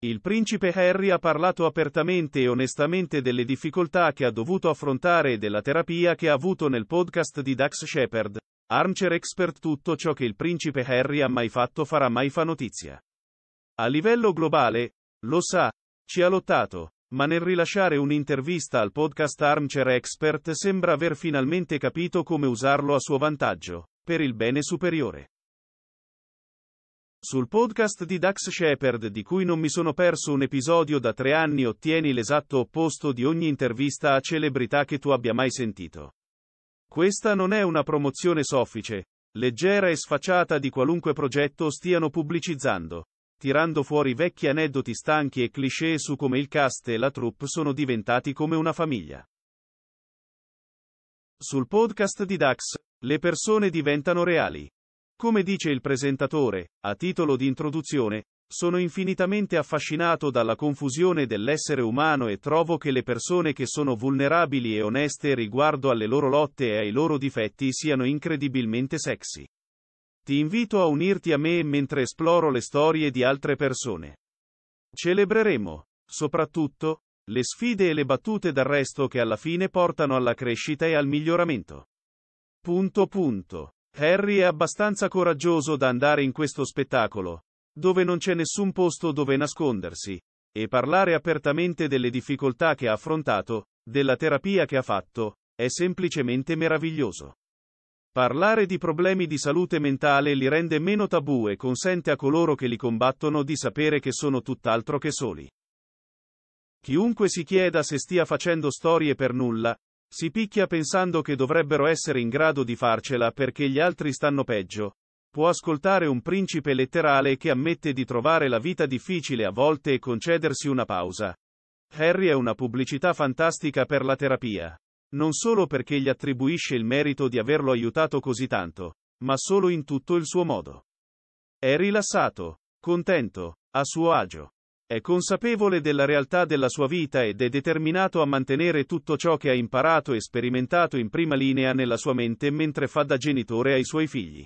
Il principe Harry ha parlato apertamente e onestamente delle difficoltà che ha dovuto affrontare e della terapia che ha avuto nel podcast di Dax Shepard. Armchair Expert tutto ciò che il principe Harry ha mai fatto farà mai fa notizia. A livello globale, lo sa, ci ha lottato, ma nel rilasciare un'intervista al podcast Armchair Expert sembra aver finalmente capito come usarlo a suo vantaggio, per il bene superiore. Sul podcast di Dax Shepard di cui non mi sono perso un episodio da tre anni ottieni l'esatto opposto di ogni intervista a celebrità che tu abbia mai sentito. Questa non è una promozione soffice, leggera e sfacciata di qualunque progetto stiano pubblicizzando, tirando fuori vecchi aneddoti stanchi e cliché su come il cast e la troupe sono diventati come una famiglia. Sul podcast di Dax, le persone diventano reali. Come dice il presentatore, a titolo di introduzione, sono infinitamente affascinato dalla confusione dell'essere umano e trovo che le persone che sono vulnerabili e oneste riguardo alle loro lotte e ai loro difetti siano incredibilmente sexy. Ti invito a unirti a me mentre esploro le storie di altre persone. Celebreremo, soprattutto, le sfide e le battute d'arresto che alla fine portano alla crescita e al miglioramento. Punto punto. Harry è abbastanza coraggioso da andare in questo spettacolo, dove non c'è nessun posto dove nascondersi, e parlare apertamente delle difficoltà che ha affrontato, della terapia che ha fatto, è semplicemente meraviglioso. Parlare di problemi di salute mentale li rende meno tabù e consente a coloro che li combattono di sapere che sono tutt'altro che soli. Chiunque si chieda se stia facendo storie per nulla, si picchia pensando che dovrebbero essere in grado di farcela perché gli altri stanno peggio. Può ascoltare un principe letterale che ammette di trovare la vita difficile a volte e concedersi una pausa. Harry è una pubblicità fantastica per la terapia. Non solo perché gli attribuisce il merito di averlo aiutato così tanto, ma solo in tutto il suo modo. È rilassato, contento, a suo agio. È consapevole della realtà della sua vita ed è determinato a mantenere tutto ciò che ha imparato e sperimentato in prima linea nella sua mente mentre fa da genitore ai suoi figli.